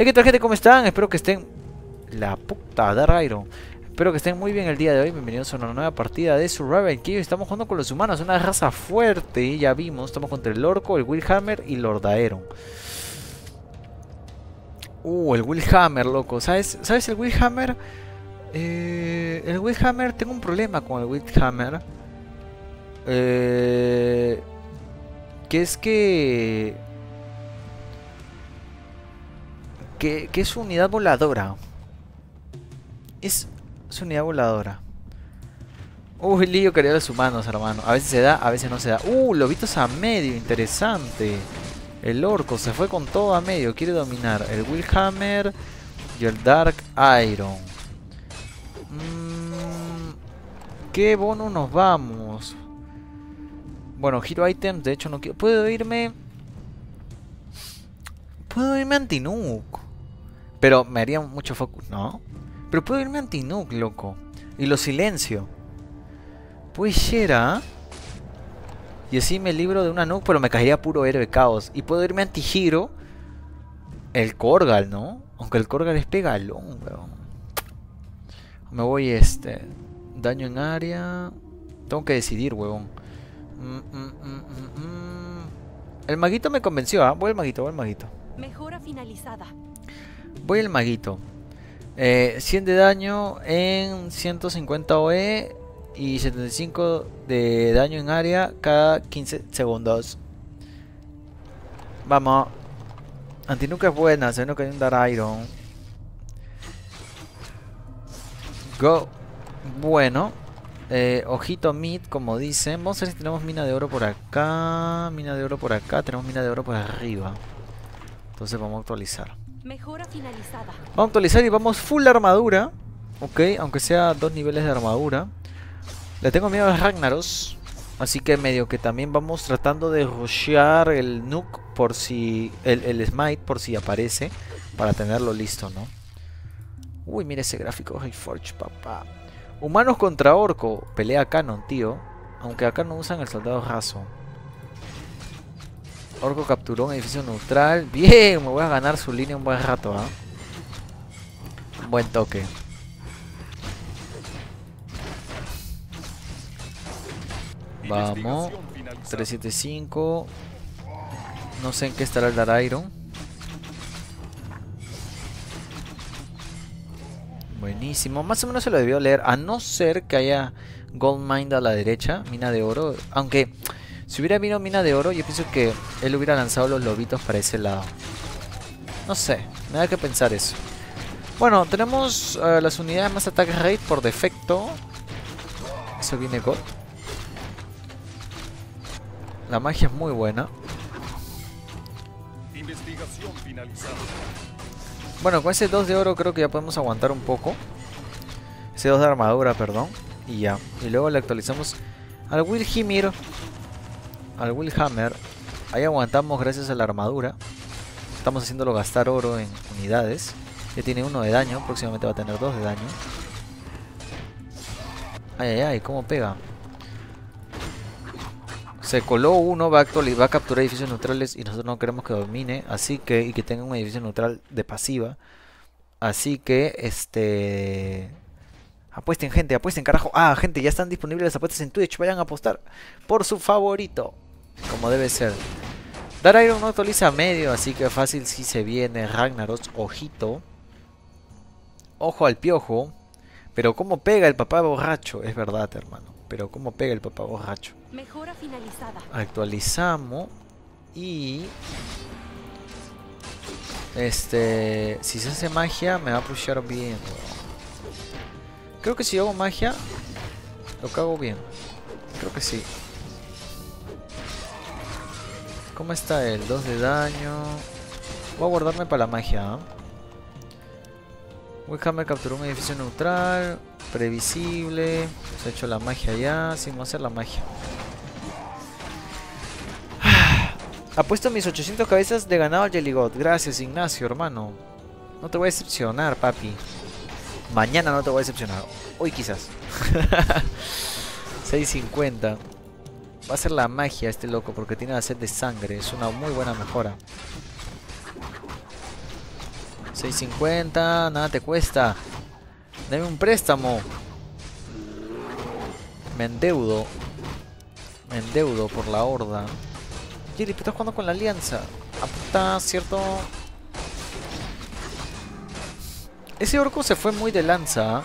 Hey, ¿qué tal gente? ¿Cómo están? Espero que estén... La puta de Iron. Espero que estén muy bien el día de hoy. Bienvenidos a una nueva partida de Survival Kill. Estamos jugando con los humanos, una raza fuerte. Ya vimos, estamos contra el Orco, el Willhammer y Lord Aeron. Uh, el Willhammer, loco. ¿Sabes, ¿Sabes el Willhammer? Eh, el Willhammer, tengo un problema con el Willhammer. Eh, que es que que, es su unidad voladora. Es su unidad voladora. Uy, lío quería los humanos, hermano. A veces se da, a veces no se da. Uh, lobitos a medio, interesante. El orco se fue con todo a medio, quiere dominar. El Willhammer y el Dark Iron. Mm, ¿Qué bono nos vamos? Bueno, Hero Items, de hecho no quiero... ¿Puedo irme? Puedo irme anti-nuke. Pero me haría mucho focus, ¿no? Pero puedo irme anti-nuke, loco. Y lo silencio. Pues ser, Y así me libro de una nuke, pero me caería puro héroe caos. Y puedo irme anti-giro. El Corgal, ¿no? Aunque el Corgal es pegalón, weón. Me voy este. Daño en área. Tengo que decidir, weón. Mm, mm, mm, el maguito me convenció, ¿ah? Voy al maguito, voy al maguito. Mejora finalizada. Voy el maguito. 100 eh, de daño en 150 OE y 75 de daño en área cada 15 segundos. Vamos. Antinuca es buena, se que hay un Dar Iron. Go. Bueno. Eh, ojito mid, como dicen. Vamos a ver si tenemos mina de oro por acá. Mina de oro por acá. Tenemos mina de oro por arriba. Entonces vamos a actualizar. Mejora finalizada. Vamos a actualizar y vamos full armadura. Ok, aunque sea dos niveles de armadura. Le tengo miedo a Ragnaros. Así que medio que también vamos tratando de rushear el nuke por si... El, smite por si aparece. Para tenerlo listo, ¿no? Uy, mira ese gráfico Forge, papá. Humanos contra orco. Pelea canon, tío. Aunque acá no usan el soldado raso. Orco capturó un edificio neutral. Bien, me voy a ganar su línea un buen rato, ¿ah? Un buen toque. Vamos. 375. No sé en qué estará el Darairon. Buenísimo. Más o menos se lo debió leer. A no ser que haya Gold Mine a la derecha. Mina de oro. Aunque si hubiera vino mina de oro, yo pienso que él hubiera lanzado los lobitos para ese lado. No sé, me da que pensar eso. Bueno, tenemos eh, las unidades más attack rate por defecto. Eso viene God. La magia es muy buena. Investigación finalizada. Bueno, con ese 2 de oro creo que ya podemos aguantar un poco. Ese 2 de armadura, perdón. Y ya. Y luego le actualizamos al Wilhimir al Willhammer. Ahí aguantamos gracias a la armadura. Estamos haciéndolo gastar oro en unidades. Ya tiene uno de daño, próximamente va a tener dos de daño. Ay, ay, ay, cómo pega. Se coló uno, va a, va a capturar edificios neutrales y nosotros no queremos que domine, así que, y que tenga un edificio neutral de pasiva. Así que, este... Apuesten, gente, apuesten, carajo. Ah, gente, ya están disponibles las apuestas en Twitch. Vayan a apostar por su favorito. Como debe ser. Dar Iron no actualiza medio, así que fácil si se viene Ragnaros. Ojito. Ojo al piojo. Pero cómo pega el papá borracho. Es verdad, hermano. Pero cómo pega el papá borracho. Mejora finalizada. Actualizamos. Y... Este... Si se hace magia, me va a pushear bien. Creo que si hago magia, lo cago bien. Creo que sí. ¿Cómo está el 2 de daño. Voy a guardarme para la magia. ¿eh? capturó un edificio neutral. Previsible. Se ha hecho la magia ya. Sí, vamos a hacer la magia. Apuesto mis 800 cabezas de ganado al Jellygot. Gracias, Ignacio, hermano. No te voy a decepcionar, papi. Mañana no te voy a decepcionar. Hoy quizás. 650. Va a ser la magia este loco porque tiene la sed de sangre. Es una muy buena mejora. 650, nada te cuesta. Dame un préstamo. Me endeudo. Me endeudo por la horda. Jerry, estás jugando con la alianza. Apunta, ¿cierto? Ese orco se fue muy de lanza. ¿ah?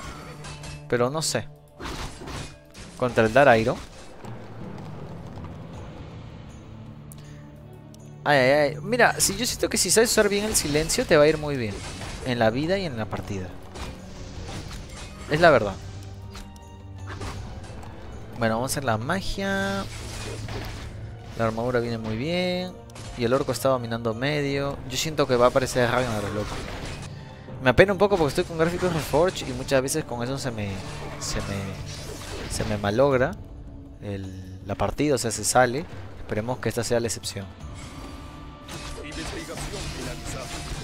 Pero no sé. Contra el Darairo. Ay, ay, ay. Mira, si yo siento que si sabes usar bien el silencio, te va a ir muy bien. En la vida y en la partida. Es la verdad. Bueno, vamos a hacer la magia. La armadura viene muy bien. Y el orco está dominando medio. Yo siento que va a aparecer Ragnar, loco. Me apena un poco porque estoy con gráficos Reforge y muchas veces con eso se me. se me. se me malogra la partida, o sea, se sale. Esperemos que esta sea la excepción.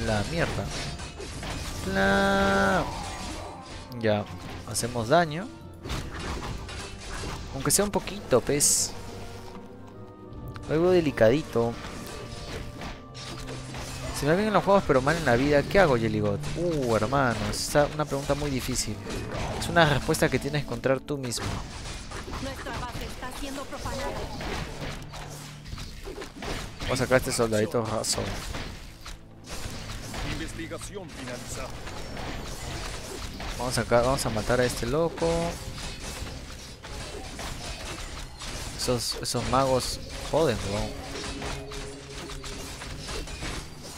La mierda. La... Ya, hacemos daño. Aunque sea un poquito, pez. Algo delicadito. Se me ven en los juegos pero mal en la vida, ¿qué hago, Jellygot? Uh, hermano, es una pregunta muy difícil. Es una respuesta que tienes que encontrar tú mismo. Voy a sacar a este soldadito raso. Investigación finalizada. Vamos a sacar, vamos a matar a este loco. Esos, esos magos joden, weón.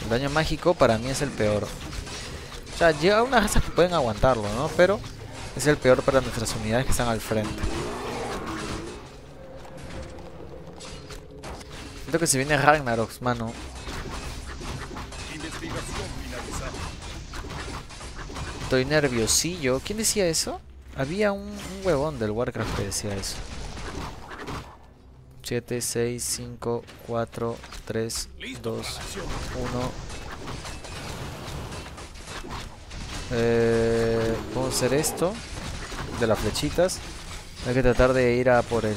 El daño mágico para mí es el peor. O sea, llega unas razas que pueden aguantarlo, ¿no? Pero es el peor para nuestras unidades que están al frente. Siento que se viene Ragnarok, mano. Estoy nerviosillo. ¿Quién decía eso? Había un, un huevón del Warcraft que decía eso. 7, 6, 5, 4, 3, 2, 1. Eh, vamos a hacer esto. De las flechitas. Hay que tratar de ir a por el...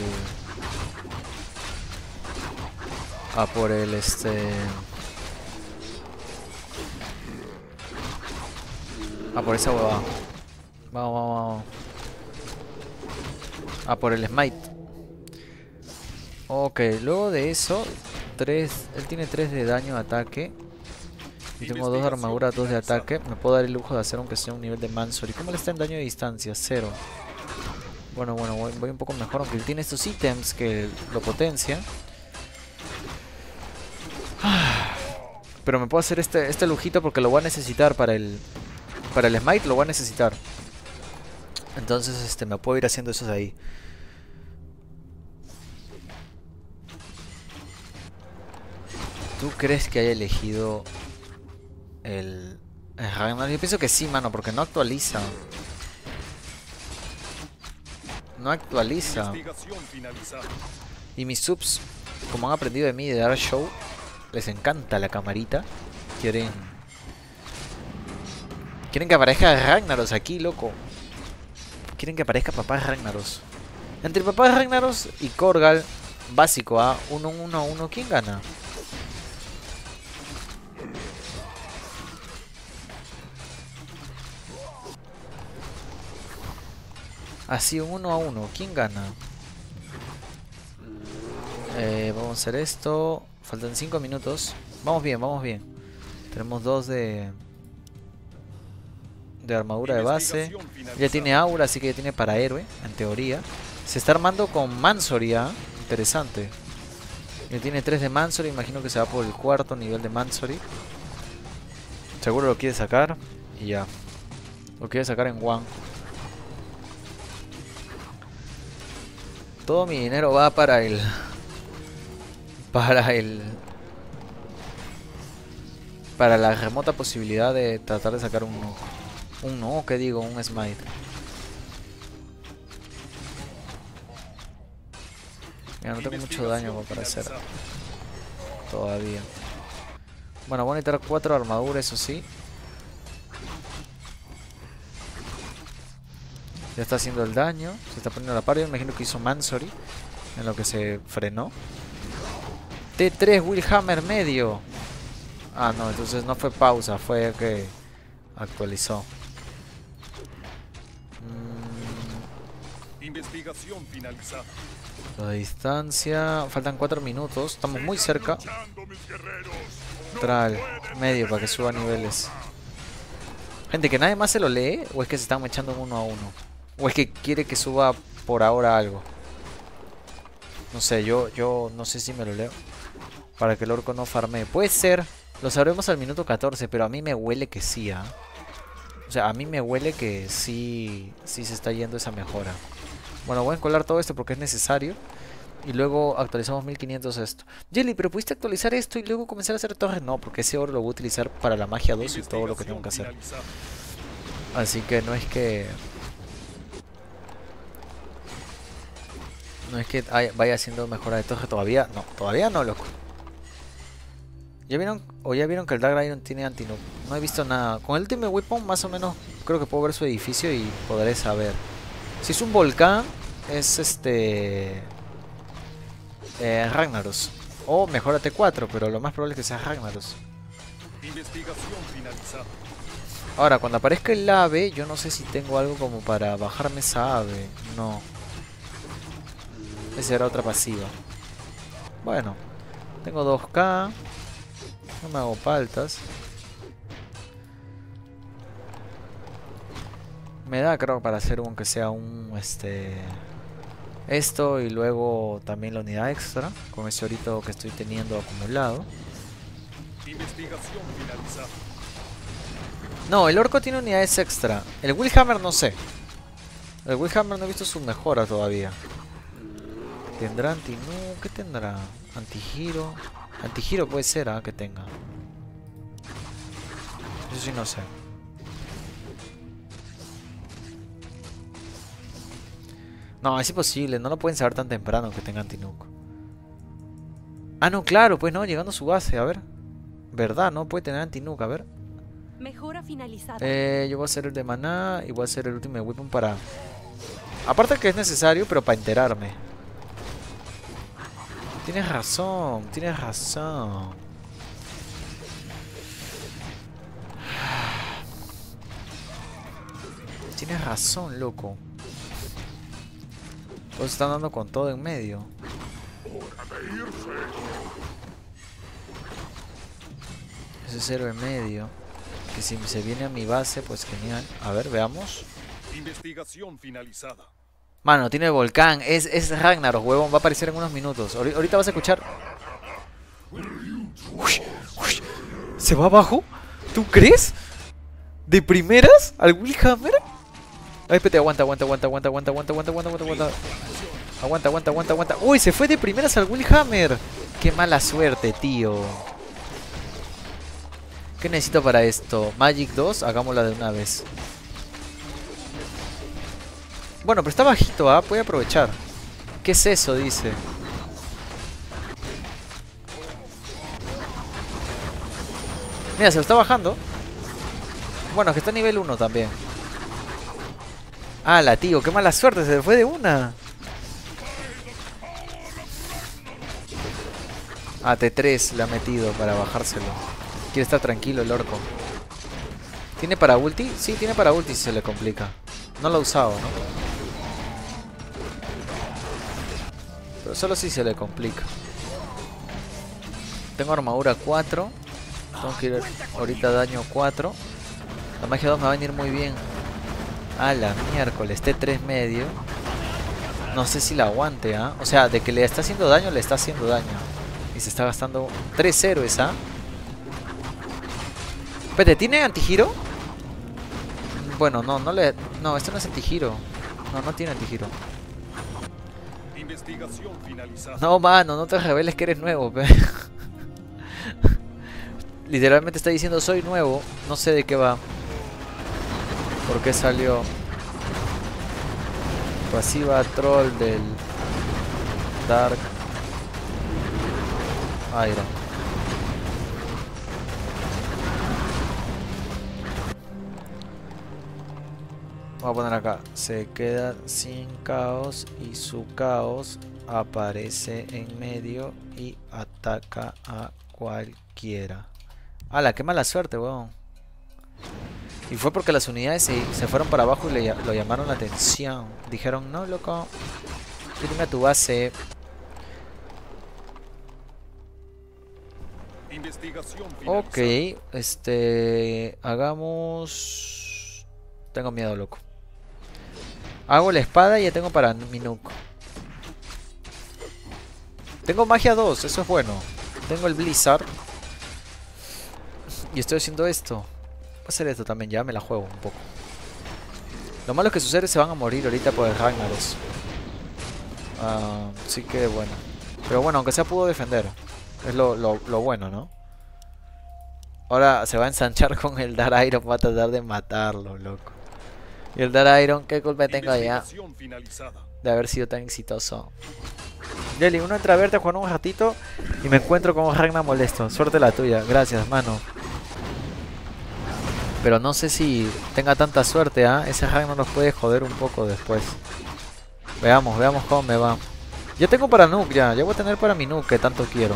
A por el este... A por esa huevada. Vamos, vamos, vamos. A por el smite. Ok, luego de eso, 3, él tiene 3 de daño de ataque. Y tengo 2 de armadura, 2 de ataque. Me puedo dar el lujo de hacer aunque sea un nivel de Mansory. ¿Cómo le está en daño de distancia? 0. Bueno, bueno, voy, voy un poco mejor. Aunque él tiene estos ítems que lo potencian. Pero me puedo hacer este, este lujito porque lo voy a necesitar para el... Para el smite lo voy a necesitar. Entonces este me puedo ir haciendo esos ahí. ¿Tú crees que haya elegido el, el Ragnar? Yo pienso que sí, mano, porque no actualiza. No actualiza. Y mis subs, como han aprendido de mí de dar show, les encanta la camarita. Quieren... Quieren que aparezca Ragnaros aquí, loco. Quieren que aparezca papá Ragnaros. Entre papá Ragnaros y Korgal, básico a 1 1 1, ¿quién gana? Así un 1 a 1, ¿quién gana? Eh, vamos a hacer esto. Faltan 5 minutos. Vamos bien, vamos bien. Tenemos dos de de armadura de base. Ya tiene aura, así que ya tiene para héroe, en teoría. Se está armando con Mansory, ¿ah? Interesante. Ya tiene 3 de Mansory, imagino que se va por el cuarto nivel de Mansory. Seguro lo quiere sacar y ya. Lo quiere sacar en One. Todo mi dinero va para el... Para el... Para la remota posibilidad de tratar de sacar un... Un no, ¿qué digo? Un smite. Mira, no tengo mucho daño para hacer todavía. Bueno, voy a necesitar cuatro armaduras, eso sí. Ya está haciendo el daño. Se está poniendo la par. Yo imagino que hizo Mansory. En lo que se frenó. T3 Willhammer medio. Ah, no, entonces no fue pausa. Fue que Actualizó. Investigación finalizada. la distancia. Faltan 4 minutos. Estamos muy cerca. Tral, medio para que suba niveles. Gente, que nadie más se lo lee o es que se están echando uno a uno. O es que quiere que suba por ahora algo. No sé, yo, yo no sé si me lo leo. Para que el orco no farme. Puede ser. Lo sabremos al minuto 14, pero a mí me huele que sí, ¿ah? O sea, a mí me huele que sí, sí se está yendo esa mejora. Bueno, voy a encolar todo esto porque es necesario. Y luego actualizamos 1500 esto. Jelly, pero pudiste actualizar esto y luego comenzar a hacer torres. No, porque ese oro lo voy a utilizar para la magia 2 y todo lo que tengo que hacer. Así que no es que. No es que vaya haciendo mejora de torre todavía. No, todavía no, loco. ¿Ya vieron? O ya vieron que el Dark Iron tiene anti? No he visto nada. Con el Ultimate Weapon, más o menos, creo que puedo ver su edificio y podré saber. Si es un volcán, es este. Eh, Ragnaros. O mejora T4, pero lo más probable es que sea Ragnaros. Ahora, cuando aparezca el ave, yo no sé si tengo algo como para bajarme esa ave. No. Esa era otra pasiva. Bueno, tengo 2k. No me hago paltas. Me da, creo, para hacer un que sea un este. Esto y luego también la unidad extra. Con ese orito que estoy teniendo acumulado. Investigación finalizada. No, el orco tiene unidades extra. El Willhammer no sé. El Willhammer no he visto su mejora todavía. ¿Tendrá anti no, ¿Qué tendrá? Antigiro. Antigiro puede ser, ¿ah? Que tenga. Eso sí no sé. No, es imposible. No lo pueden saber tan temprano que tenga anti-nuke. Ah, no, claro. Pues no, llegando a su base. A ver. ¿Verdad? No puede tener anti-nuke. A ver. Mejora finalizada. Eh, yo voy a hacer el de maná y voy a hacer el último weapon para... Aparte que es necesario, pero para enterarme. Tienes razón, tienes razón. Tienes razón, loco. Pues están dando con todo en medio. Ese cero en medio. Que si se viene a mi base, pues genial. A ver, veamos. Investigación finalizada. Mano, tiene volcán. Es, es Ragnarok, huevón. Va a aparecer en unos minutos. Ahori- ahorita vas a escuchar. Uy, uy. ¿Se va abajo? ¿Tú crees? ¿De primeras? ¿Al Willhammer? Ay, espérate, aguanta, aguanta, aguanta, aguanta, aguanta, aguanta, aguanta, aguanta, aguanta, aguanta. Aguanta, aguanta, aguanta, aguanta. Uy, se fue de primeras al Willhammer. Qué mala suerte, tío. ¿Qué necesito para esto? Magic 2, hagámosla de una vez. Bueno, pero está bajito, ¿ah? Voy a aprovechar. ¿Qué es eso? Dice. Mira, se lo está bajando. Bueno, es que está nivel 1 también. ¡Hala, tío! ¡Qué mala suerte! Se fue de una. Ah, T3 le ha metido para bajárselo. Quiere estar tranquilo el orco. ¿Tiene para ulti? Sí, tiene para ulti si se le complica. No lo ha usado, ¿no? Pero solo si se le complica. Tengo armadura 4. Tengo que ir ahorita daño 4. La magia 2 me va a venir muy bien. A la miércoles, T3 medio. No sé si la aguante, ¿ah? O sea, de que le está haciendo daño, le está haciendo daño. Y se está gastando 3 héroes, ¿ah? Espérate, ¿tiene antigiro? Bueno, no, no le... No, esto no es antigiro. No, no tiene antigiro. Investigación finalizada. No, mano, no te reveles que eres nuevo, pe. Literalmente está diciendo soy nuevo. No sé de qué va. ¿Por qué salió? Pasiva troll del Dark Iron. Voy a poner acá. Se queda sin caos y su caos aparece en medio y ataca a cualquiera. ¡Hala! ¡Qué mala suerte, weón! Y fue porque las unidades se, se fueron para abajo y le, lo llamaron la atención. Dijeron, no, loco, irme a tu base. Ok, este... Hagamos... Tengo miedo, loco. Hago la espada y ya tengo para mi nuke. Tengo magia 2, eso es bueno. Tengo el Blizzard. Y estoy haciendo esto. Voy a hacer esto también, ya me la juego un poco. Lo malo es que sus seres se van a morir ahorita por el Ragnaros. Ah, sí que bueno. Pero bueno, aunque sea pudo defender. Es lo, lo, lo bueno, ¿no? Ahora se va a ensanchar con el Dar Iron, va a tratar de matarlo, loco. Y el Dar Iron, ¿qué culpa tengo ya de haber sido tan exitoso? Jelly, uno entra a verte a jugar un ratito y me encuentro con un Ragnar molesto. Suerte la tuya, gracias, mano. Pero no sé si tenga tanta suerte, ¿ah? Ese Ragnar nos puede joder un poco después. Veamos, veamos cómo me va. Ya tengo para Nuke, ya. Ya voy a tener para mi Nuke, que tanto quiero.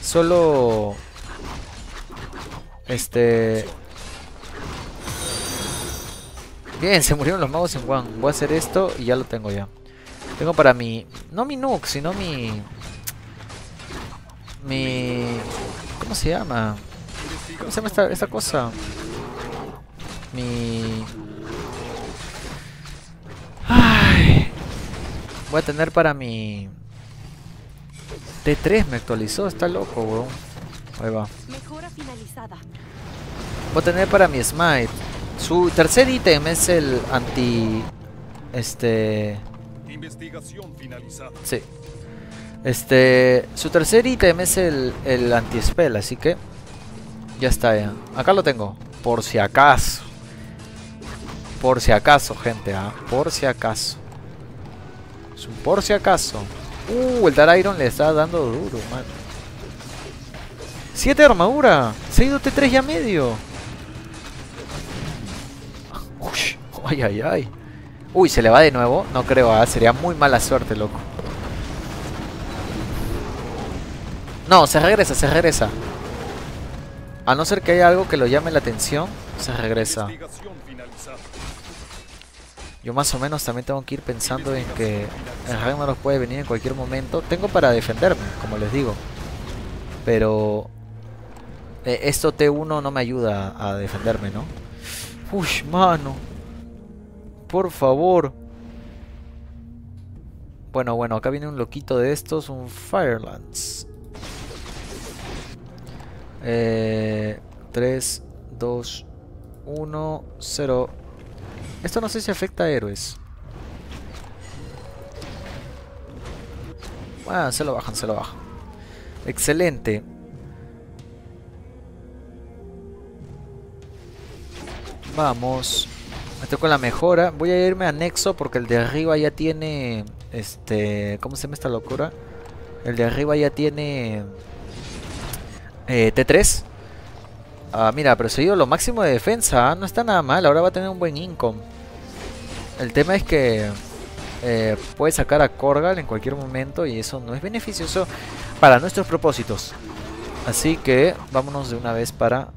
Solo... Este... Bien, se murieron los magos en One. Voy a hacer esto y ya lo tengo ya. Tengo para mi... No mi Nuke, sino mi... Mi... ¿Cómo se llama? ¿Cómo se llama esta, esta cosa? Mi... Ay. Voy a tener para mi... T3 me actualizó, está loco, weón. Ahí va. Mejora finalizada. Voy a tener para mi Smite. Su tercer ítem es el anti... Este... Investigación finalizada. Sí. Este... Su tercer ítem es el, el anti-spell, así que... Ya está, ya. Acá lo tengo. Por si acaso. Por si acaso, gente, ¿ah? Por si acaso. Es un por si acaso. Uh, el Dar Iron le está dando duro, man. 7 de armadura. Se ha ido T3 ya medio. Ush, ay, ay, ay. Uy, se le va de nuevo. No creo, ah, sería muy mala suerte, loco. No, se regresa, se regresa. A no ser que haya algo que lo llame la atención, se regresa. Yo más o menos también tengo que ir pensando en que el Ragnarok puede venir en cualquier momento. Tengo para defenderme, como les digo. Pero eh, esto T1 no me ayuda a defenderme, ¿no? Uy, mano. Por favor. Bueno, bueno, acá viene un loquito de estos, un Firelands. Eh, 3, 2, 1, 0. Esto no sé si afecta a héroes. Ah, se lo bajan, se lo bajan. Excelente. Vamos. Estoy con la mejora. Voy a irme a Nexo porque el de arriba ya tiene... Este... ¿Cómo se llama esta locura? El de arriba ya tiene... eh, T3. Ah, mira, pero se dio lo máximo de defensa. ¿ah? No está nada mal. Ahora va a tener un buen income. El tema es que eh, puede sacar a Korgal en cualquier momento y eso no es beneficioso para nuestros propósitos. Así que vámonos de una vez para...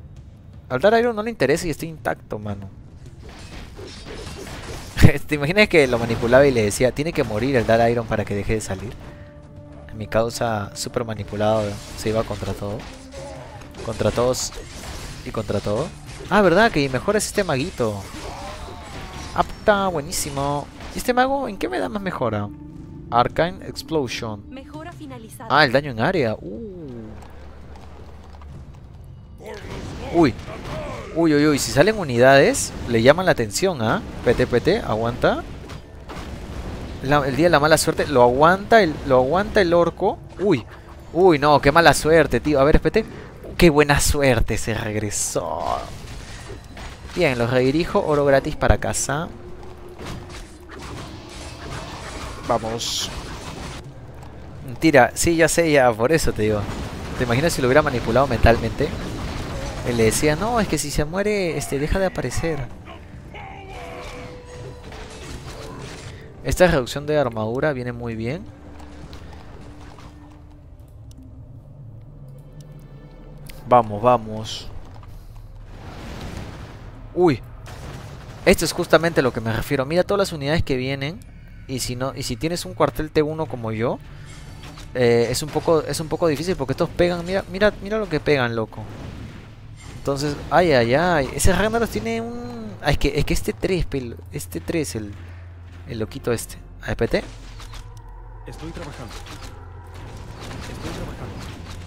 Al Dar Iron no le interesa y está intacto, mano. ¿Te imaginas que lo manipulaba y le decía, tiene que morir el Dar Iron para que deje de salir? Mi causa, súper manipulado, se iba contra todo. Contra todos y contra todo. Ah, ¿verdad? Que mejora es este maguito. Ah, está buenísimo. ¿Y este mago en qué me da más mejora? Arcane Explosion. Mejora finalizada. Ah, el daño en área. Uh. Uy. Uy, uy, uy. Si salen unidades, le llaman la atención, ¿ah? PT, PT, aguanta. La- el día de la mala suerte. Lo aguanta el, lo aguanta el orco. Uy. Uy, no, qué mala suerte, tío. A ver, espete. Qué buena suerte, se regresó. Bien, los redirijo. Oro gratis para casa. Vamos. Mentira, sí, ya sé, ya, por eso te digo. ¿Te imaginas si lo hubiera manipulado mentalmente? Él le decía, no, es que si se muere, este, deja de aparecer. Esta reducción de armadura viene muy bien. Vamos, vamos. Uy. Esto es justamente lo que me refiero. Mira todas las unidades que vienen. Y si no, y si tienes un cuartel T1 como yo, eh, es un poco, es un poco difícil porque estos pegan. Mira, mira, mira lo que pegan, loco. Entonces, ay, ay, ay. Ese Ragnaros tiene un. Ah, es que, es que este 3, pel- este 3, el, el loquito este. APT. Estoy trabajando. Estoy trabajando.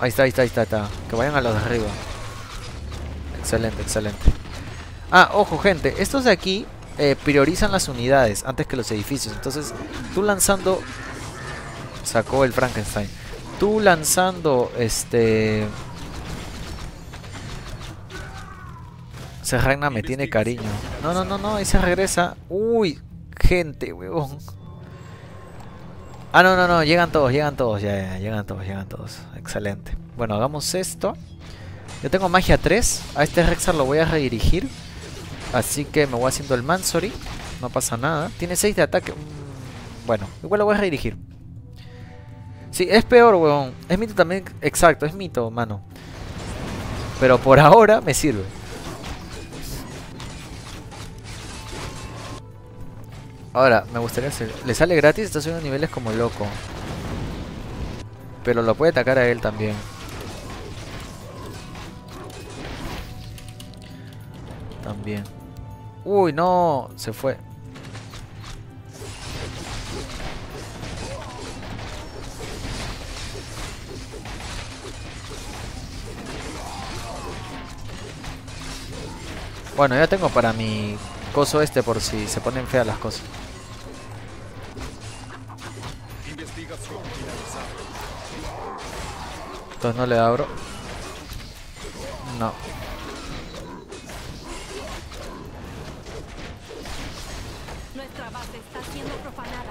Ahí está, ahí está, ahí está, está. Que vayan a los de arriba. Excelente, excelente. Ah, ojo, gente. Estos de aquí eh, priorizan las unidades antes que los edificios. Entonces, tú lanzando. Sacó el Frankenstein. Tú lanzando este. Ese me tiene cariño. No, no, no, no. Ahí se regresa. Uy, gente, weón. Ah, no, no, no, llegan todos, llegan todos, ya, ya, llegan todos, llegan todos. Excelente. Bueno, hagamos esto. Yo tengo magia 3. A este Rexar lo voy a redirigir. Así que me voy haciendo el Mansory. No pasa nada. Tiene 6 de ataque. Mm, Bueno, igual lo voy a redirigir. Sí, es peor, weón. Es mito también. Exacto, es mito, mano. Pero por ahora me sirve. Ahora, me gustaría hacer... Le sale gratis, está subiendo niveles como loco. Pero lo puede atacar a él también. También. Uy, no, se fue. Bueno, ya tengo para mi coso este por si se ponen feas las cosas. Entonces no le abro. No. Nuestra base está siendo profanada.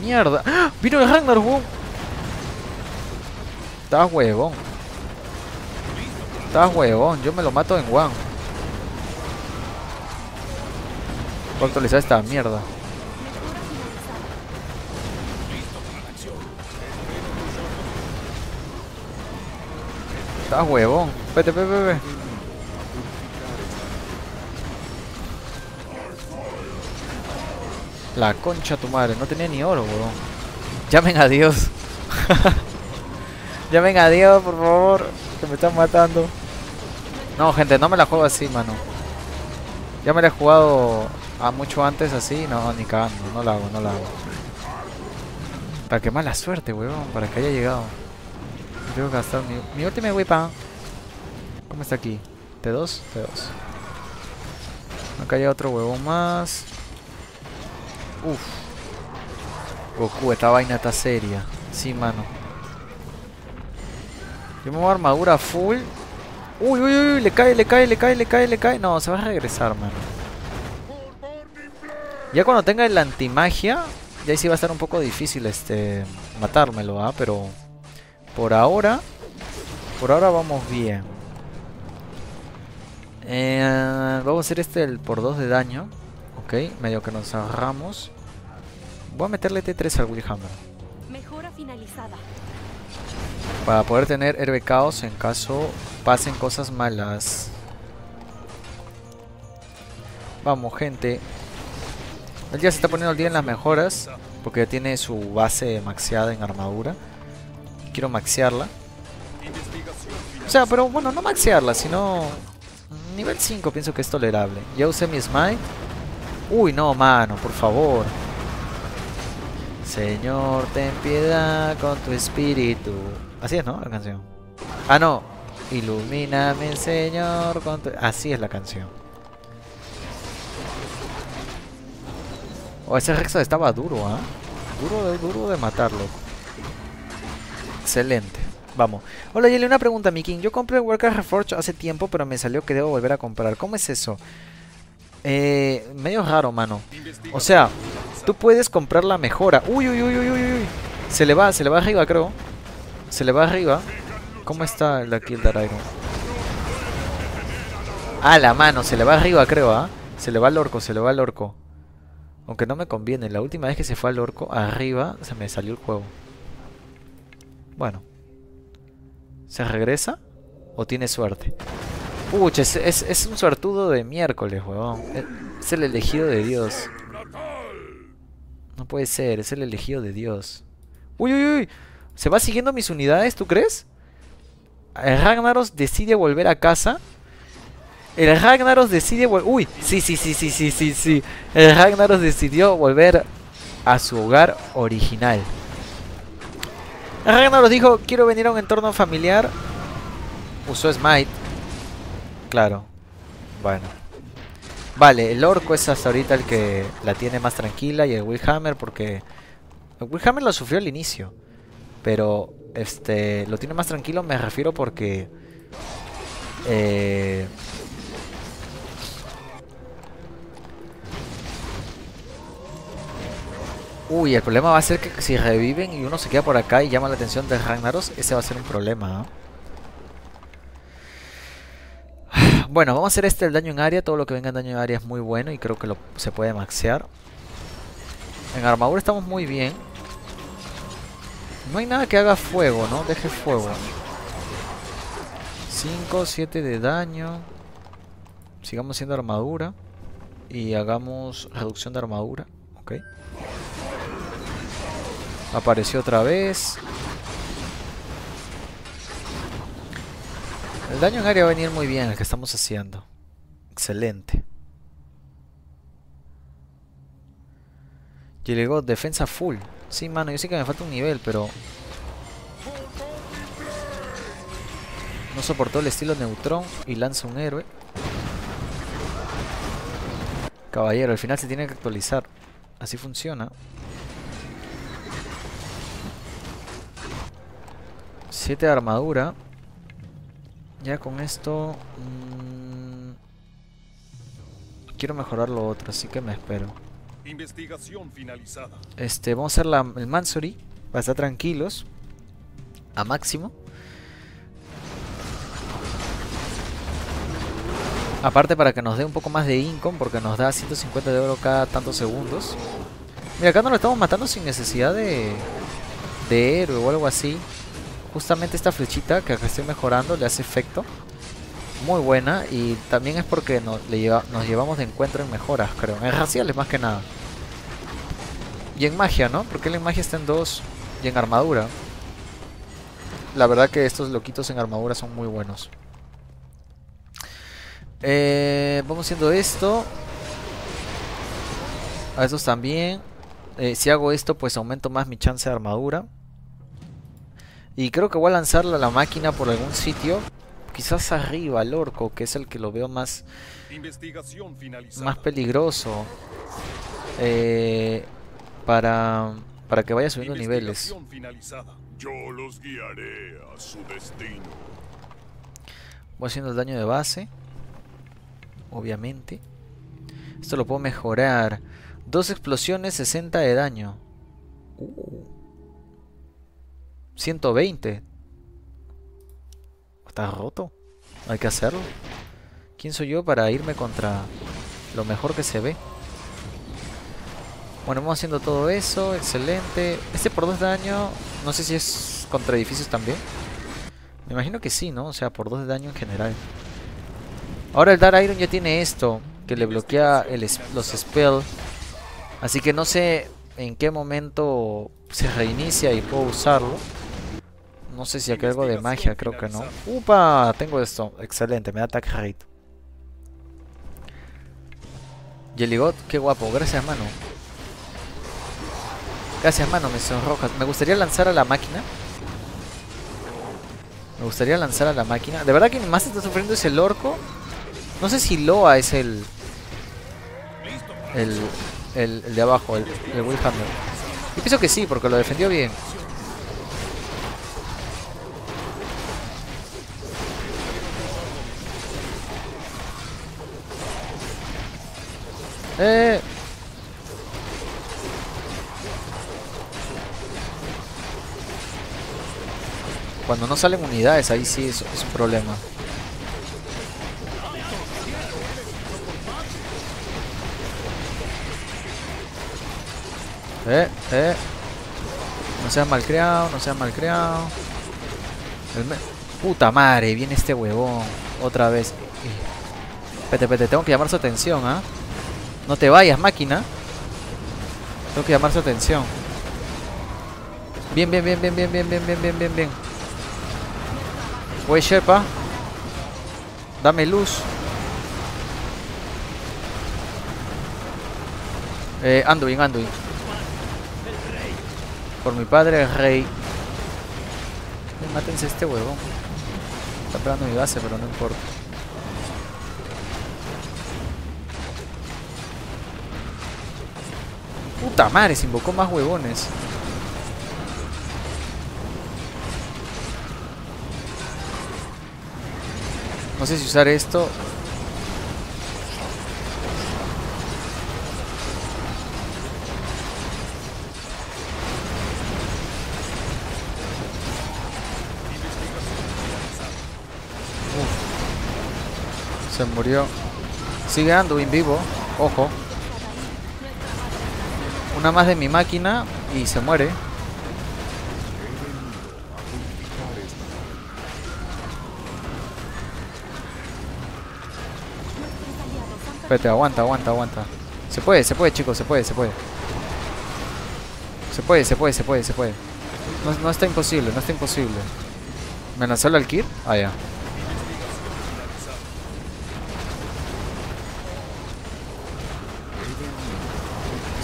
Mierda. ¡Ah! Vino el Ragnar, weón. Estás huevón. Estás huevón. Yo me lo mato en one. Voy a esta mierda. Estás huevón. Vete, vete, vete. La concha tu madre. No tenía ni oro, huevón. Llamen a Dios. Llamen a Dios, por favor. Que me están matando. No, gente, no me la juego así, mano. Ya me la he jugado a mucho antes así. No, ni cagando. No la hago, no la hago. Para que mala suerte, huevón. Para que haya llegado. Tengo que gastar mi, última weapon. ¿Cómo está aquí? ¿T2? T2. Acá hay otro huevón más. Uf. Goku, esta vaina está seria. Sí, mano. Yo me voy armadura full. Uy, uy, uy, le cae, le cae, le cae, le cae, le cae. No, se va a regresar, mano. Ya cuando tenga el antimagia, ya ahí sí va a estar un poco difícil este matármelo, ¿ah? Pero por ahora, por ahora vamos bien. Eh, vamos a hacer este el por 2 de daño. Ok, medio que nos agarramos. Voy a meterle T3 al Willhammer. Mejora finalizada. Para poder tener Herbe Caos en caso pasen cosas malas. Vamos, gente. Él ya se está poniendo al día en las mejoras. Porque ya tiene su base maxeada en armadura. Quiero maxearla. O sea, pero bueno, no maxearla, sino... Nivel 5 pienso que es tolerable. Ya usé mi smite. Uy, no, mano, por favor. Señor, ten piedad con tu espíritu. Así es, ¿no? La canción. Ah, no. Ilumíname, Señor, con tu... Así es la canción. Oh, ese Rexa estaba duro, ¿ah? Duro, duro de matarlo. Excelente. Vamos. Hola, Yeli, una pregunta, mi King. Yo compré Warcraft Reforged hace tiempo, pero me salió que debo volver a comprar. ¿Cómo es eso? Eh, medio raro, mano. O sea, tú puedes comprar la mejora. Uy, uy, uy, uy, uy, uy. Se le va, se le va arriba, creo. Se le va arriba. ¿Cómo está el aquí, el de Iron? Ah, la mano, se le va arriba, creo, ¿ah? Se le va al orco, se le va al orco. Aunque no me conviene. La última vez que se fue al orco, arriba, se me salió el juego. Bueno. ¿Se regresa? ¿O tiene suerte? Pucha, es, es, un suertudo de miércoles, huevón. Es, el elegido de Dios. No puede ser, es el elegido de Dios. Uy, uy, uy. ¿Se va siguiendo mis unidades, tú crees? El Ragnaros decide volver a casa. El Ragnaros decide. Uy, sí, sí, sí, sí, sí, sí, sí. El Ragnaros decidió volver a su hogar original. El Ragnaros dijo, quiero venir a un entorno familiar. Usó Smite. Claro. Bueno. Vale, el orco es hasta ahorita el que la tiene más tranquila y el Willhammer porque... El Willhammer lo sufrió al inicio. Pero, este, lo tiene más tranquilo me refiero porque... Eh... Uy, el problema va a ser que si reviven y uno se queda por acá y llama la atención de Ragnaros, ese va a ser un problema, ¿no? Bueno, vamos a hacer este el daño en área. Todo lo que venga en daño en área es muy bueno y creo que se puede maxear. En armadura estamos muy bien. No hay nada que haga fuego, ¿no? Deje fuego. 5, 7 de daño. Sigamos haciendo armadura. Y hagamos reducción de armadura. Ok. Apareció otra vez. El daño en área va a venir muy bien el que estamos haciendo. Excelente. Y llegó defensa full. Sí, mano, yo sé que me falta un nivel, pero... No soportó el estilo neutrón y lanza un héroe. Caballero, al final se tiene que actualizar. Así funciona. 7 de armadura. Ya con esto... Mmm, quiero mejorar lo otro, así que me espero. Investigación finalizada. Este, vamos a hacer la, el Mansory. Para estar tranquilos. A máximo. Aparte para que nos dé un poco más de income. Porque nos da 150 de oro cada tantos segundos. Mira, acá nos lo estamos matando sin necesidad de, de héroe o algo así. Justamente esta flechita que estoy mejorando le hace efecto. Muy buena. Y también es porque nos llevamos de encuentro en mejoras, creo. En raciales más que nada. Y en magia, ¿no? Porque él en magia está en 2 y en armadura. La verdad que estos loquitos en armadura son muy buenos. Eh, vamos haciendo esto. A estos también. Eh, si hago esto, pues aumento más mi chance de armadura. Y creo que voy a lanzarla a la máquina por algún sitio. Quizás arriba, al orco, que es el que lo veo más, Investigación finalizada. más peligroso. Eh, para, para que vaya subiendo niveles. Yo los guiaré a su destino. Voy haciendo el daño de base. Obviamente. Esto lo puedo mejorar. Dos explosiones, 60 de daño. Uh. 120. Está roto. Hay que hacerlo. ¿Quién soy yo para irme contra lo mejor que se ve? Bueno, vamos haciendo todo eso. Excelente. Este por 2 de daño. No sé si es contra edificios también. Me imagino que sí, ¿no? O sea, por 2 de daño en general. Ahora el Dark Iron ya tiene esto. Que le bloquea los spell. Así que no sé en qué momento se reinicia y puedo usarlo. No sé si hay algo de magia, creo que no. ¡Upa! Tengo esto. Excelente, me da attack rate. Jelligot, qué guapo. Gracias, mano. Gracias, mano. Me sonrojas. Me gustaría lanzar a la máquina. Me gustaría lanzar a la máquina. De verdad que más está sufriendo es el orco. No sé si Loa es el... El, el, el de abajo, el, el Willhammer. Yo pienso que sí, porque lo defendió bien. Eh. Cuando no salen unidades, ahí sí es, un problema. Eh, eh. No seas malcriado, no seas malcriado. Me- Puta madre, viene este huevón. Otra vez. Pete, pete, tengo que llamar su atención, ¿ah? No te vayas, máquina. Tengo que llamar su atención. Bien, bien, bien, bien, bien, bien, bien, bien, bien, bien, bien. Voy Sherpa. Dame luz. Eh, Anduin, Anduin. Por mi padre, el rey. Mátense este huevón. Está pegando mi base, pero no importa. Puta madre, se invocó más huevones. No sé si usar esto. Se murió. Sigue Anduin vivo. Ojo. Una más de mi máquina y se muere. Espérate, aguanta, aguanta, aguanta. Se puede, se puede, chicos, se puede, se puede. Se puede, se puede, se puede, se puede. No, no está imposible, no está imposible. ¿Me lanzó el Alkir? Ah, ya.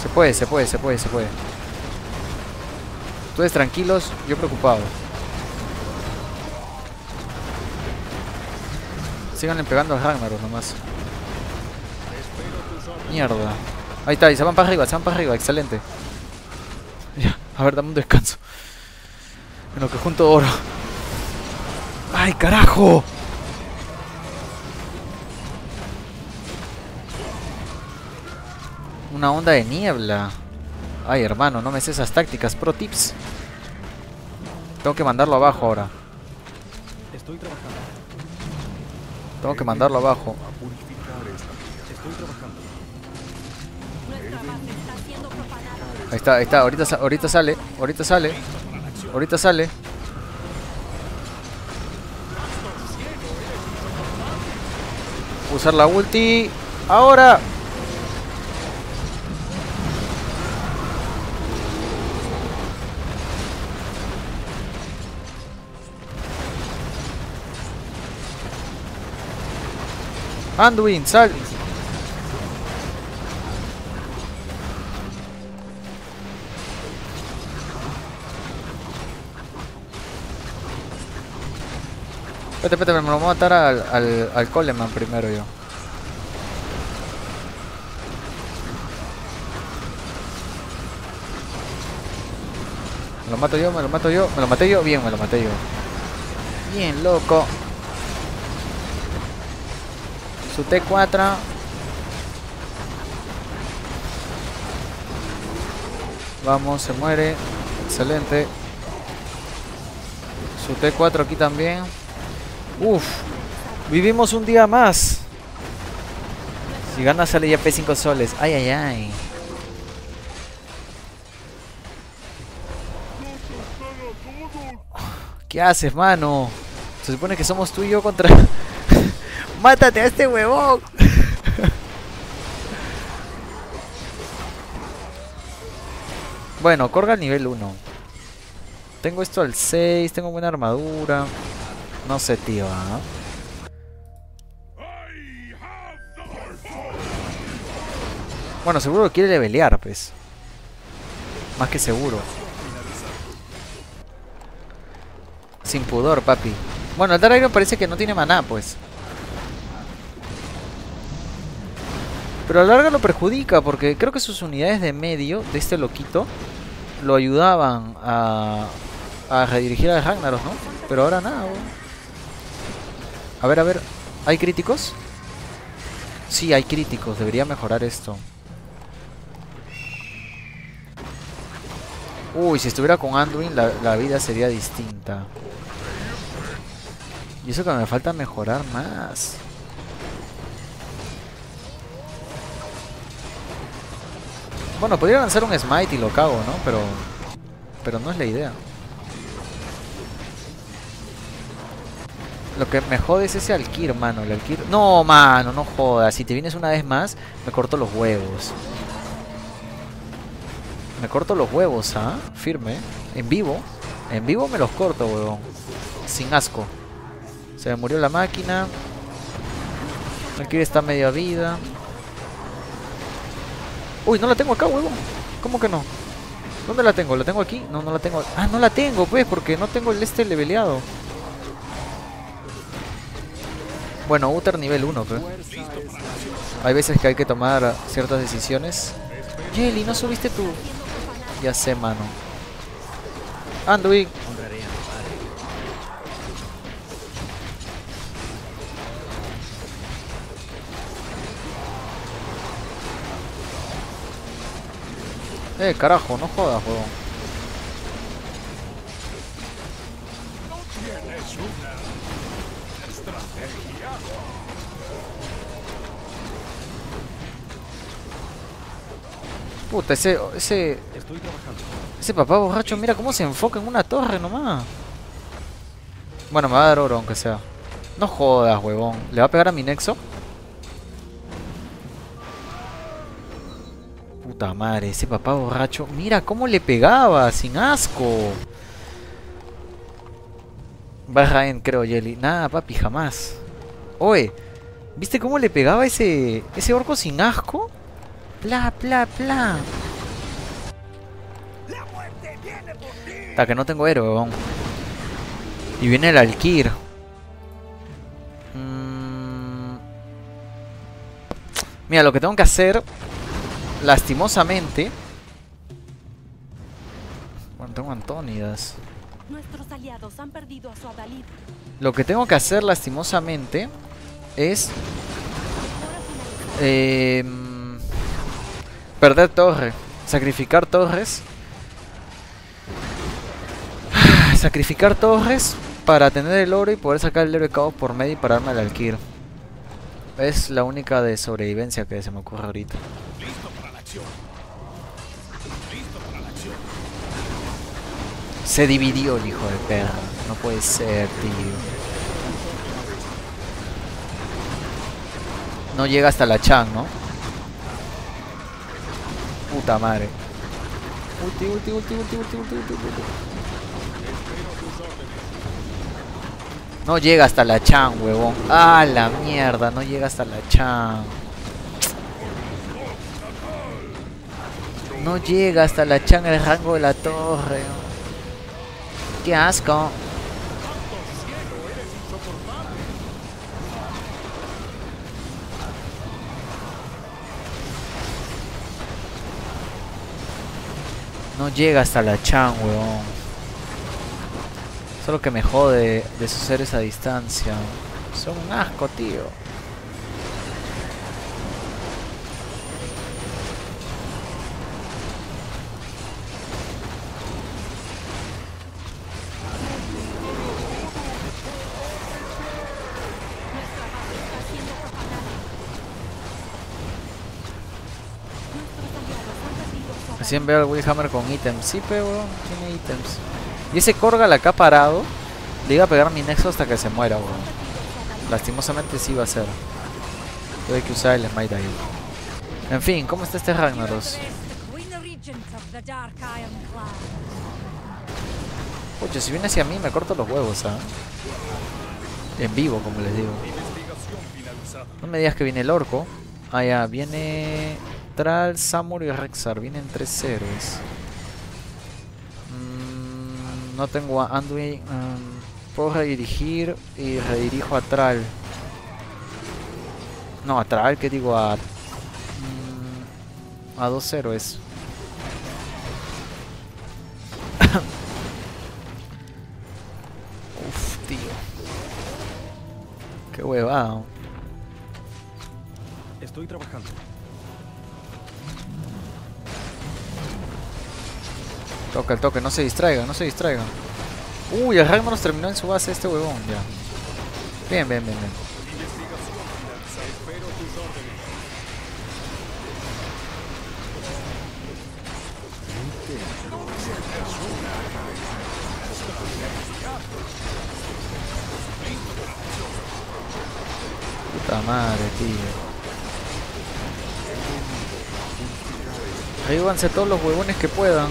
Se puede, se puede, se puede, se puede. Ustedes tranquilos, yo preocupado. Síganle pegando al Ragnarok nomás. Mierda. Ahí está, y se van para arriba, se van para arriba, excelente. Ya, a ver, dame un descanso. En lo que junto oro. ¡Ay, carajo! Una onda de niebla. Ay, hermano, no me sé esas tácticas. Pro tips. Tengo que mandarlo abajo ahora. Estoy trabajando. Tengo que mandarlo abajo. Estoy trabajando. Ahí está, ahí está. Ahorita, sa- ahorita sale. Ahorita sale. Ahorita sale. Usar la ulti. Ahora. Anduin, sal. Espérate, espérate, me lo voy a matar al, al, Coleman primero yo. Me lo mato yo, me lo mato yo, me lo maté yo, bien, me lo maté yo. Bien, loco. Su T4. Vamos, se muere. Excelente. Su T4 aquí también. Uf, vivimos un día más. Si gana sale ya P5 soles. Ay, ay, ay. ¿Qué haces, mano? Se supone que somos tú y yo contra... ¡Mátate a este huevón! bueno, Corga al nivel 1. Tengo esto al 6, tengo buena armadura. No sé, tío, ¿ah? Bueno, seguro quiere levelear, pues. Más que seguro. Sin pudor, papi. Bueno, el Dark Iron parece que no tiene maná, pues. Pero a la larga lo perjudica porque creo que sus unidades de medio de este loquito lo ayudaban a, a redirigir a Ragnaros, ¿no? Pero ahora nada. A ver, a ver. ¿Hay críticos? Sí, hay críticos. Debería mejorar esto. Uy, si estuviera con Anduin la, la vida sería distinta. Y eso que me falta mejorar más. Bueno, podría lanzar un smite y lo cago, ¿no? Pero... pero no es la idea. Lo que me jode es ese Alkir, mano. El Alkir... No, mano, no jodas. Si te vienes una vez más, me corto los huevos. Me corto los huevos, ¿ah? Firme. En vivo. En vivo me los corto, huevón. Sin asco. Se me murió la máquina. Alkir está medio a vida. Uy, no la tengo acá, huevón. ¿Cómo que no? ¿Dónde la tengo? ¿La tengo aquí? No, no la tengo. Ah, no la tengo, pues, porque no tengo el este leveleado. Bueno, Uther nivel 1, pues. Hay veces que hay que tomar ciertas decisiones. Jelly, ¿no subiste tú? Ya sé, mano. Anduin. Eh, carajo, no jodas, huevón. Puta, ese, ese, ese papá borracho, mira cómo se enfoca en una torre nomás. Bueno, me va a dar oro aunque sea. No jodas, huevón. ¿Le va a pegar a mi nexo? Puta madre, ese papá borracho. Mira cómo le pegaba, sin asco. Baja en, creo, Jelly. Nada, papi, jamás. Oye, ¿viste cómo le pegaba ese, ese orco sin asco? Pla, pla, pla. Hasta que no tengo héroe, weón. Y viene el Alkir. Mm. Mira, lo que tengo que hacer, lastimosamente... Bueno, tengo Antónidas. Nuestros aliados han perdido a su Adalid. Lo que tengo que hacer, lastimosamente, es... em, perder torre. Sacrificar torres. Sacrificar torres para tener el oro y poder sacar el héroe caos por medio y pararme al Alkir. Es la única de sobrevivencia que se me ocurre ahorita. Se dividió el hijo de perra. No puede ser, tío. No llega hasta la Chan, ¿no? Puta madre. Ulti, ulti, ulti, ulti, ulti, ulti, ulti, ulti. No llega hasta la Chan, huevón. Ah, la mierda, no llega hasta la Chan. No llega hasta la Chan el rango de la torre. Qué asco. No llega hasta la Chan, weón. Solo que me jode de sus seres a distancia. Son un asco, tío. Recién veo al Willhammer con ítems. Sí, pero tiene ítems. Y ese Korgal acá parado, le iba a pegar mi nexo hasta que se muera, weón. Lastimosamente sí va a ser. Tuve que usar el Smite ahí. En fin, ¿cómo está este Ragnaros? Pucha, si viene hacia mí me corto los huevos, ¿ah? En vivo, como les digo. No me digas que viene el orco. Ah, ya, viene Tral, Samur y Rexar. Vienen tres héroes. Mm, no tengo a Anduin. mm, puedo redirigir y redirijo a Tral. No, a Tral, que digo a. mm, a dos héroes. Uf, tío. Qué huevado. Estoy trabajando. Toca el toque, no se distraigan, no se distraigan. Uy, el Ragnaros terminó en su base este huevón, ya. Bien, bien, bien, bien. Puta madre, tío. Revívanse todos los huevones que puedan.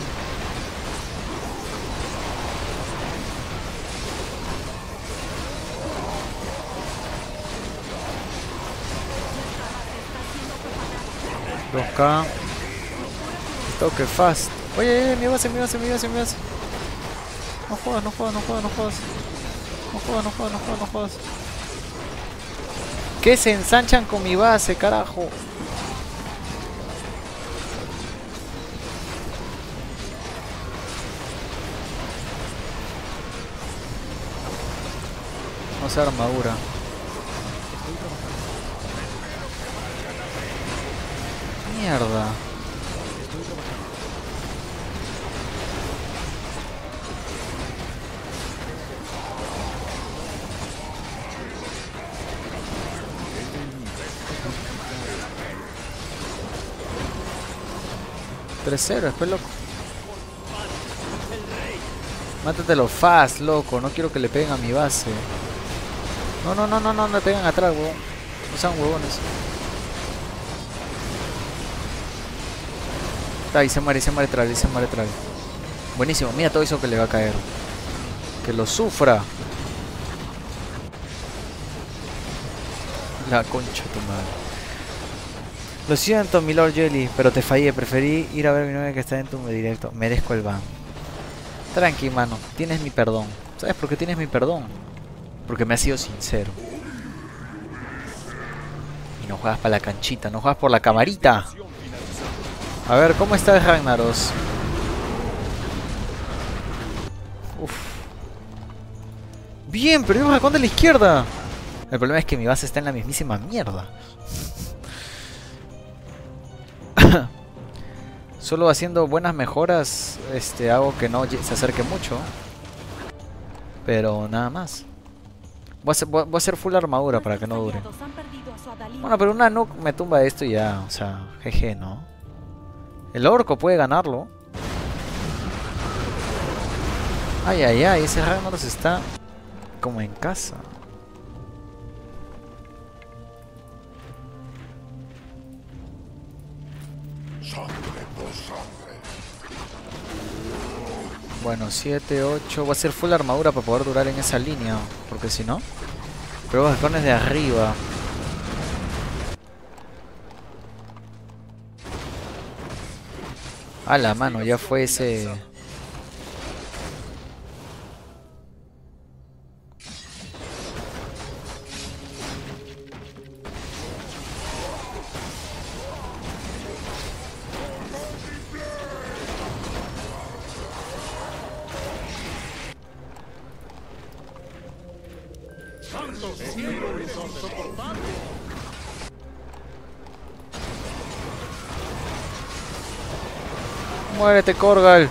Toque fast. Oye, oye, mi base, mi base, mi base, mi base. No jodas, no jodas, no jodas, no jodas. No jodas, no jodas, no jodas, no jodas. ¿Qué se ensanchan con mi base, carajo? No sé armadura. Mierda. Tres cero, pues loco. Mátatelo fast, loco. No quiero que le peguen a mi base. No, no, no, no, no, no le pegan atrás, huevón. No sean huevones. Ahí se muere, se muere Travis, se muere Travis. Buenísimo, mira todo eso que le va a caer. Que lo sufra. La concha tu madre. Lo siento, mi Lord Jelly, pero te fallé. Preferí ir a ver a mi novia que está en tu directo. Merezco el ban. Tranqui, mano. Tienes mi perdón. ¿Sabes por qué tienes mi perdón? Porque me has sido sincero. Y no juegas para la canchita, no juegas por la camarita. A ver, ¿cómo está el Ragnaros? Uf. Bien, perdimos a Conde a la izquierda. El problema es que mi base está en la mismísima mierda. Solo haciendo buenas mejoras este, hago que no se acerque mucho. Pero nada más. Voy a, hacer, voy a hacer full armadura para que no dure. Bueno, pero una nuke me tumba esto y ya. O sea, jeje, ¿no? El orco puede ganarlo. Ay, ay, ay. Ese Ragnaros está como en casa. Bueno, 7, 8. Voy a hacer full armadura para poder durar en esa línea. Porque si no. Pero los balcones de arriba. A la mano, ya fue ese. Corgal.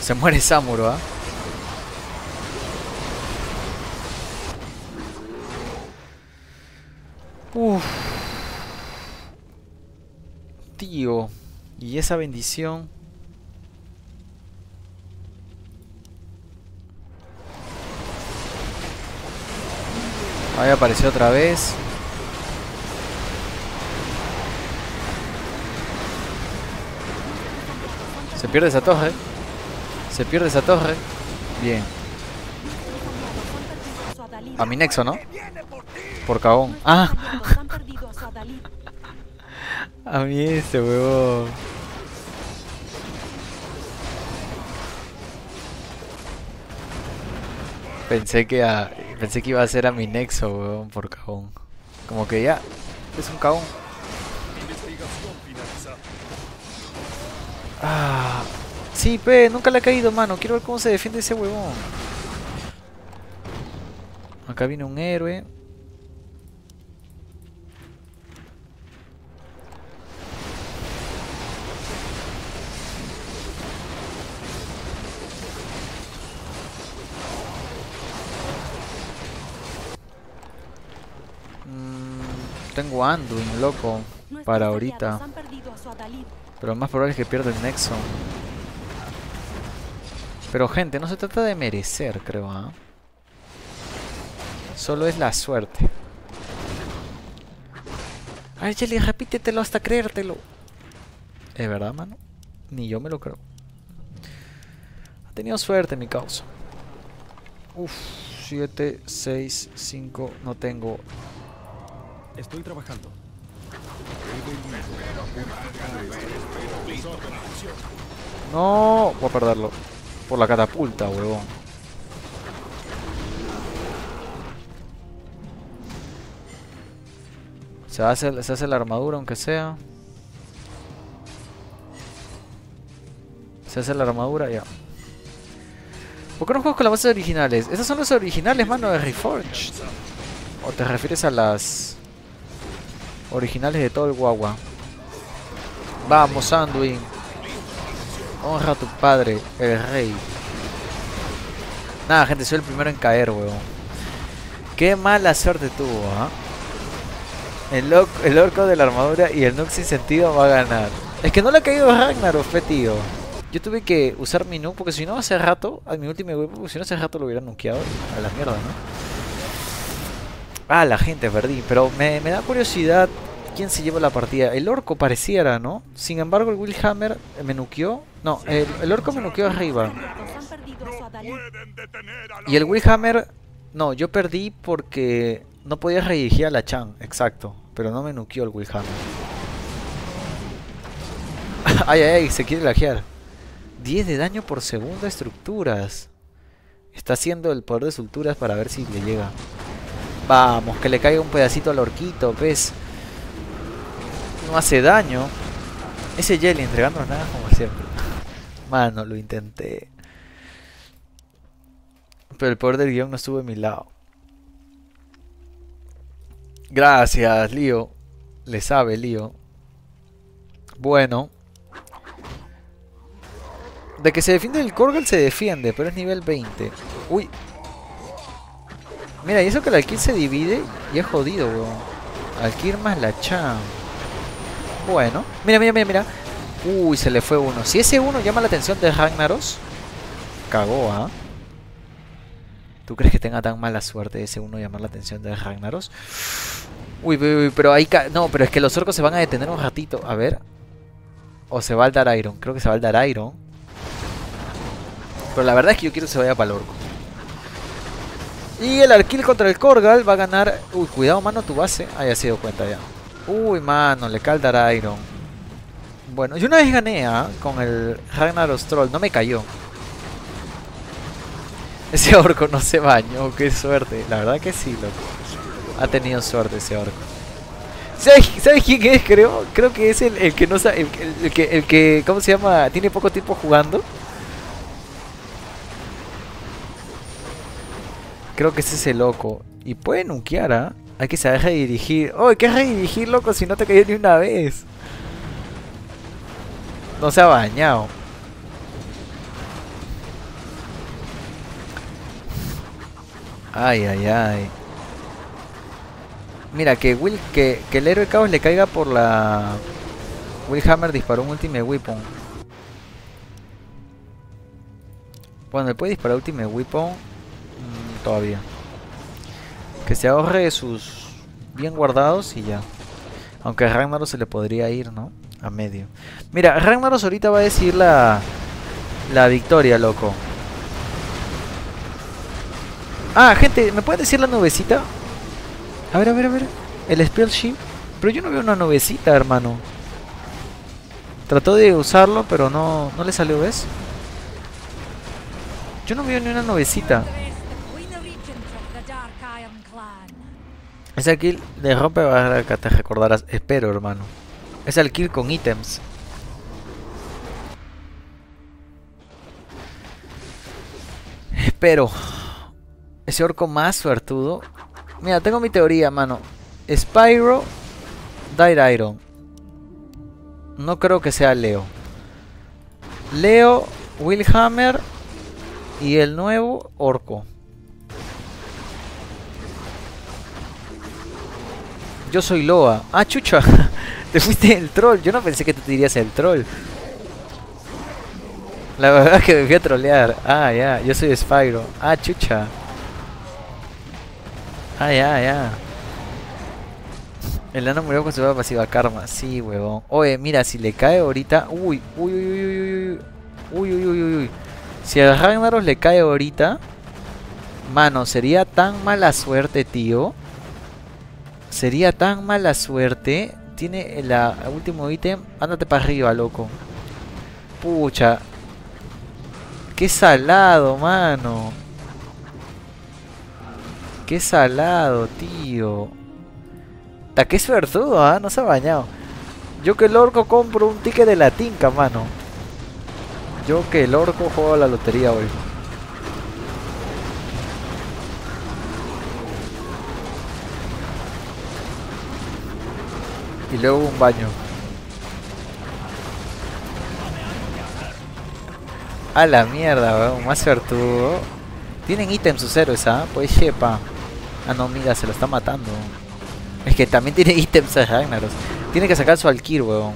Se muere Samuro, ¿ah? Uf. Tío. Y esa bendición. Ahí apareció otra vez. Se pierde esa torre. Se pierde esa torre. Bien. A mi nexo, ¿no? Por cagón. Ah, a mí este huevón. Pensé que a, pensé que iba a ser a mi nexo, huevón, por cagón. Como que ya, es un cagón. Ah, sí, pe, nunca le ha caído, mano. Quiero ver cómo se defiende ese huevón. Acá viene un héroe. Mm, tengo Anduin, loco, para ahorita. Pero lo más probable es que pierda el Nexo. Pero gente, no se trata de merecer, creo, ¿ah? Solo es la suerte. Ay, Jelly, repítetelo hasta creértelo. ¿Es verdad, mano? Ni yo me lo creo. Ha tenido suerte mi causa. Uf, 7, 6, 5, no tengo. Estoy trabajando. No, voy a perderlo. Por la catapulta, huevón. Se hace, la armadura aunque sea. Se hace la armadura, ya. ¿Por qué no juegas con las bases originales? Esas son las originales, mano, de Reforged. ¿O te refieres a las originales de todo el guagua? Vamos, Anduin. Honra a tu padre, el rey. Nada, gente, soy el primero en caer, weón. Qué mala suerte tuvo, ¿ah? El, loc- el orco de la armadura y el Nook sin sentido va a ganar. Es que no le ha caído Ragnarok, fe tío. Yo tuve que usar mi Nook porque si no hace rato, a mi último porque si no hace rato lo hubiera nukeado a la mierda, ¿no? Ah, la gente, perdí. Pero me da curiosidad quién se lleva la partida. El orco pareciera, ¿no? Sin embargo, el Willhammer me nukeó. No, el, orco me nukeó arriba. Y el Willhammer, no, yo perdí porque no podía redirigir a la Chan, exacto. Pero no me nukeó el Willhammer. ay, ay, ay, se quiere lajear. 10 de daño por segundo estructuras. Está haciendo el poder de estructuras para ver si le llega. Vamos, que le caiga un pedacito al orquito, ¿ves? No hace daño. Ese Jelly entregándonos nada como siempre. Mano, lo intenté. Pero el poder del guion no estuvo de mi lado. Gracias, Lío. Le sabe, Lío. Bueno. De que se defiende el Korgal se defiende, pero es nivel 20. Uy. Mira, y eso que el Alkir se divide y es jodido, weón. Alkir más la Cham. Bueno. Mira, mira, mira, mira. Uy, se le fue uno. Si ese uno llama la atención de Ragnaros, cagó, ¿ah? ¿Tú crees que tenga tan mala suerte ese uno llamar la atención de Ragnaros? Uy, uy, uy, pero ahí... No, pero es que los orcos se van a detener un ratito. A ver. O se va al Darairon. Creo que se va al Darairon. Pero la verdad es que yo quiero que se vaya para el orco. Y el Arquil contra el Korgal va a ganar... Uy, cuidado, mano, tu base. Ah, ya se dio cuenta ya. Uy, mano, le cae el Darairon. Bueno, yo una vez gané ¿ah? con el Ragnaros Troll. No me cayó. Ese orco no se bañó, qué suerte. La verdad que sí, loco. Ha tenido suerte ese orco. ¿Sabes, quién es, creo? Creo que es el, que no sabe. El, que, el que. ¿Cómo se llama? Tiene poco tiempo jugando. Creo que ese es el loco. Y puede nukear, ¿ah? Hay que saber redirigir. ¡Oh, qué redirigir, loco! Si no te cayó ni una vez. No se ha bañado. Ay, ay, ay. Mira, que Will, que, el héroe caos le caiga por la. Willhammer disparó un Ultimate Weapon. Bueno, le puede disparar Ultimate Weapon mm, todavía. Que se ahorre sus bien guardados y ya. Aunque a Ragnaros se le podría ir, ¿no? A medio. Mira, Ragnaros ahorita va a decir la, la victoria, loco. Ah, gente, ¿me pueden decir la nubecita? A ver, a ver, a ver. El Spell Shield. Pero yo no veo una nubecita, hermano. Trató de usarlo, pero no, no le salió, ¿ves? Yo no veo ni una nubecita. Ese kill de rompe va a que te recordarás. Espero, hermano. Es el kill con ítems. Espero. Ese orco más suertudo. Mira, tengo mi teoría, mano. Spyro, Dire Iron. No creo que sea Leo. Leo, Willhammer y el nuevo orco. Yo soy Loa. Ah, chucha. Te fuiste el troll. Yo no pensé que te dirías el troll. La verdad es que me fui a trolear. Ah, ya, yo soy Spyro. Ah, chucha. Ah, ya, ya. El nano murió con su nueva pasiva karma. Sí, huevón. Oye, mira, si le cae ahorita. Uy, uy, uy, uy, uy. Uy, uy, uy, uy, uy. Si a Ragnaros le cae ahorita. Mano, sería tan mala suerte, tío. Sería tan mala suerte. Tiene el último ítem. Ándate para arriba, loco. Pucha. Qué salado, mano. Qué salado, tío. Ta, qué suertudo, ¿ah? No se ha bañado. Yo que el orco compro un ticket de la tinca, mano. Yo que el orco juego a la lotería hoy. Y luego un baño. A la mierda, weón. Más suertudo. Tienen ítems sus héroes, ¿ah? Pues chepa. Ah, no, mira, se lo está matando. Es que también tiene ítems a Ragnaros. Tiene que sacar su Alkir, weón.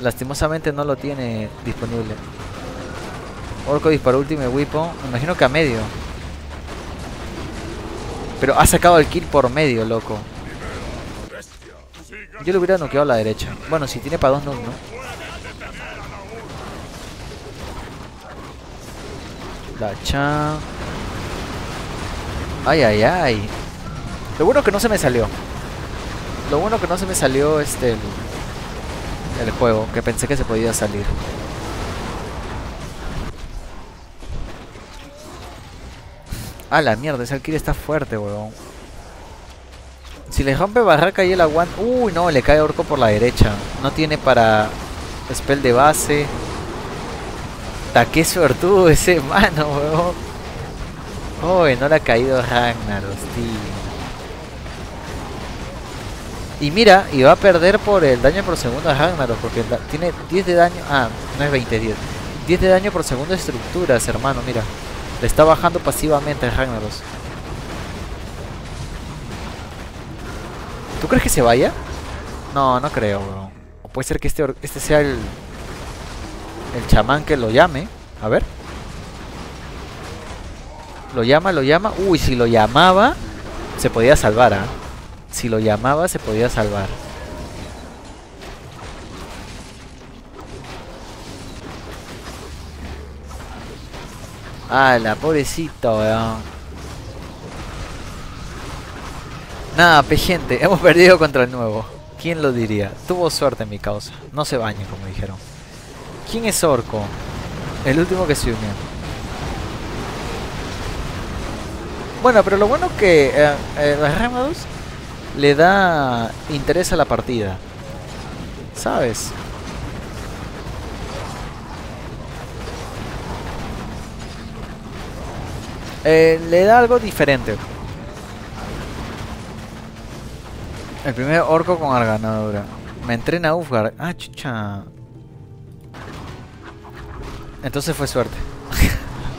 Lastimosamente no lo tiene disponible. Orco disparó último Weapon. Me imagino que a medio. Pero ha sacado el kill por medio, loco. Yo le hubiera noqueado a la derecha. Bueno, si tiene para dos no, ¿no? La chan. Ay, ay, ay. Lo bueno que no se me salió. Lo bueno que no se me salió este el, el juego, que pensé que se podía salir. Ah, la mierda, ese Alkir está fuerte, weón. Si le rompe barraca y el aguanta... Uy, no, le cae orco por la derecha. No tiene para spell de base. Ta, qué suertudo ese mano, weón. Uy, no le ha caído Ragnaros, tío. Y mira, y va a perder por el daño por segundo a Ragnaros, porque tiene 10 de daño. Ah, no es 20, 10. 10 de daño por segundo de estructuras, hermano, mira. Le está bajando pasivamente a Ragnaros. ¿Tú crees que se vaya? No, no creo, bro. O puede ser que este, este sea el. El chamán que lo llame. A ver. Lo llama, lo llama. Uy, si lo llamaba, se podía salvar, ¿ah? Si lo llamaba, se podía salvar. Ah, la pobrecito, weón. Nada, gente, hemos perdido contra el nuevo. ¿Quién lo diría? Tuvo suerte en mi causa. No se bañe, como dijeron. ¿Quién es Orco? El último que se unió. Bueno, pero lo bueno que eh, eh, le da interés a la partida. ¿Sabes? Eh, le da algo diferente. El primer orco con arganadura. Me entrena Ufgar. Ah, chucha. Entonces fue suerte.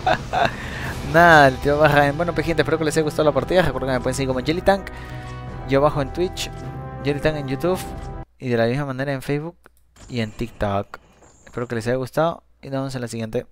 Nada, el tío baja en. Bueno, pues gente, espero que les haya gustado la partida. Recuerden que me pueden seguir como Jelly Tank. Yo bajo en Twitch, Jelly Tank en YouTube. Y de la misma manera en Facebook y en TikTok. Espero que les haya gustado. Y nos vemos en la siguiente.